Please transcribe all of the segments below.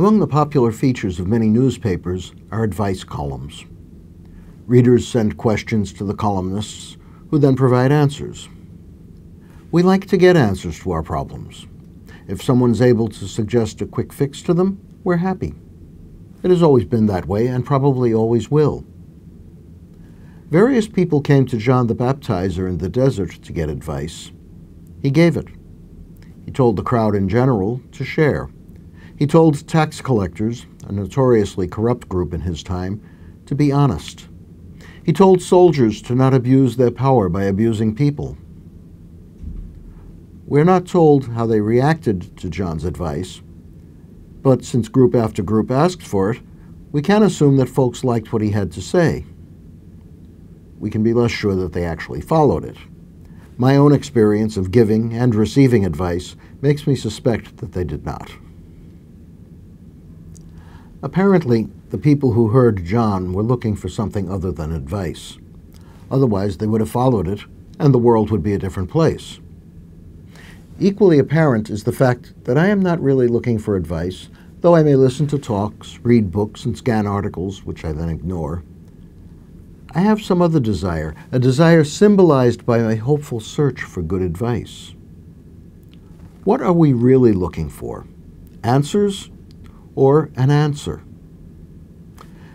Among the popular features of many newspapers are advice columns. Readers send questions to the columnists, who then provide answers. We like to get answers to our problems. If someone's able to suggest a quick fix to them, we're happy. It has always been that way and probably always will. Various people came to John the Baptizer in the desert to get advice. He gave it. He told the crowd in general to share. He told tax collectors, a notoriously corrupt group in his time, to be honest. He told soldiers to not abuse their power by abusing people. We're not told how they reacted to John's advice, but since group after group asked for it, we can assume that folks liked what he had to say. We can be less sure that they actually followed it. My own experience of giving and receiving advice makes me suspect that they did not. Apparently, the people who heard John were looking for something other than advice. Otherwise, they would have followed it, and the world would be a different place. Equally apparent is the fact that I am not really looking for advice, though I may listen to talks, read books, and scan articles, which I then ignore. I have some other desire, a desire symbolized by my hopeful search for good advice. What are we really looking for? Answers or an answer.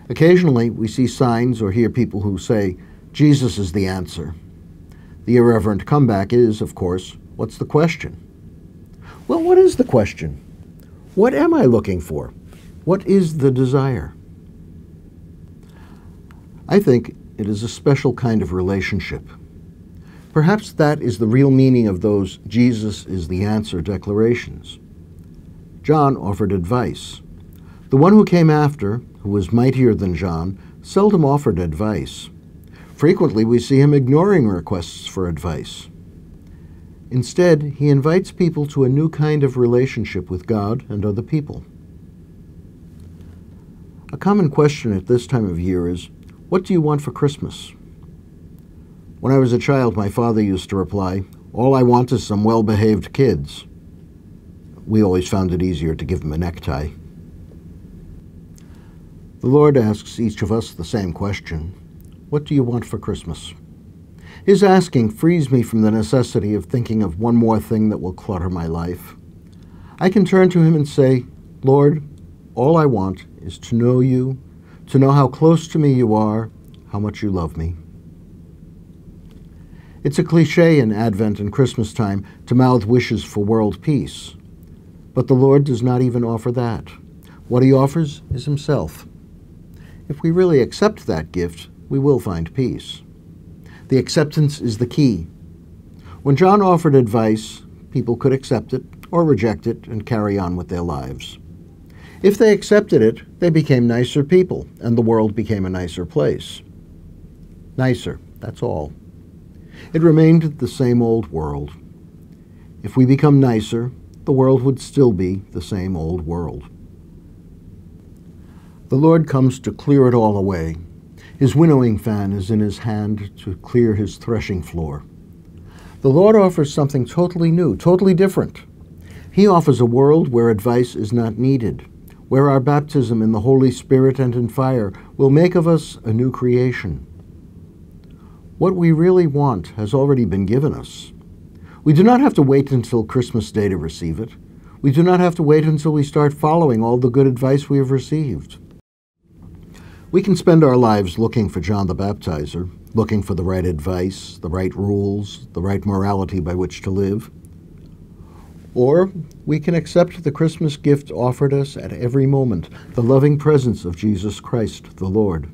Occasionally, we see signs or hear people who say, Jesus is the answer. The irreverent comeback is, of course, what's the question? Well, what is the question? What am I looking for? What is the desire? I think it is a special kind of relationship. Perhaps that is the real meaning of those Jesus is the answer declarations. John offered advice. The one who came after, who was mightier than John, seldom offered advice. Frequently, we see him ignoring requests for advice. Instead, he invites people to a new kind of relationship with God and other people. A common question at this time of year is What do you want for Christmas? When I was a child, my father used to reply, All I want is some well behaved kids. We always found it easier to give them a necktie. The Lord asks each of us the same question What do you want for Christmas? His asking frees me from the necessity of thinking of one more thing that will clutter my life. I can turn to Him and say, Lord, all I want is to know you, to know how close to me you are, how much you love me. It's a cliche in Advent and Christmas time to mouth wishes for world peace. But the Lord does not even offer that. What He offers is Himself. If we really accept that gift, we will find peace. The acceptance is the key. When John offered advice, people could accept it or reject it and carry on with their lives. If they accepted it, they became nicer people, and the world became a nicer place. Nicer, that's all. It remained the same old world. If we become nicer, the world would still be the same old world. The Lord comes to clear it all away. His winnowing fan is in his hand to clear his threshing floor. The Lord offers something totally new, totally different. He offers a world where advice is not needed, where our baptism in the Holy Spirit and in fire will make of us a new creation. What we really want has already been given us. We do not have to wait until Christmas Day to receive it. We do not have to wait until we start following all the good advice we have received. We can spend our lives looking for John the Baptizer, looking for the right advice, the right rules, the right morality by which to live. Or we can accept the Christmas gift offered us at every moment, the loving presence of Jesus Christ the Lord.